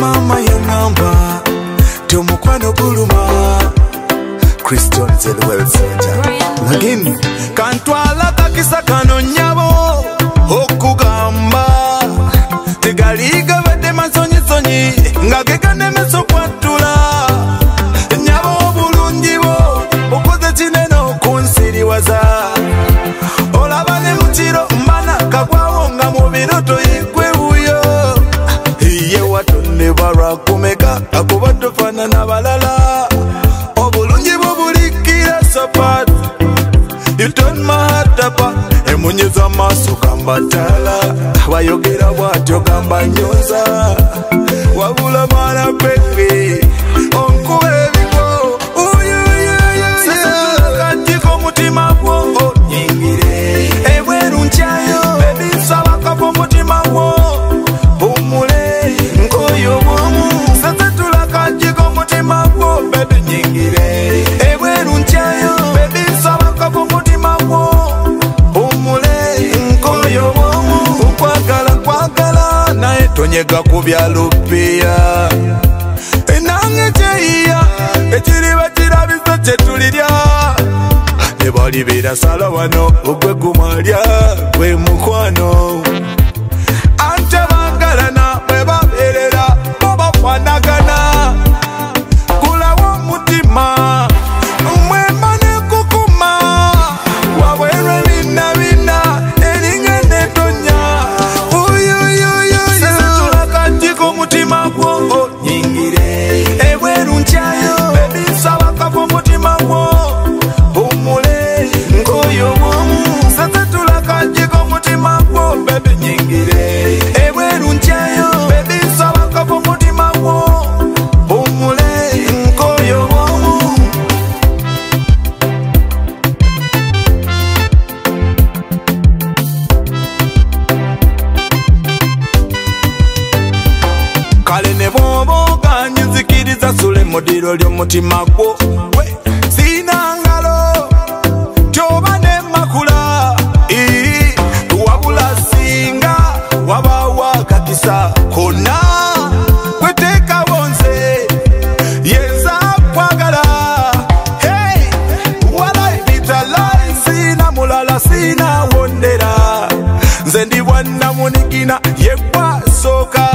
mama yaŋŋamba tomukwano guluma kristol zelwelsenja lagin kantwala kakisa kano nnyabo okugamba tegaligabadde mansonyisonyi nga geka munyuza amaaso gambatala bayogera bwatyo gambanyuza wabula baana pepe tonyega kubyalupiya enange kyeyiya ekiriba kirabizo kyetulirya nebalibira sala wano ogwegumalya gwe mukwano wanyuzikiriza sule mudiro lyomutima gwo we sina ngalo toba nemakula wabula singa wabawa kakisa kona ndiwanamunigina yekwa soka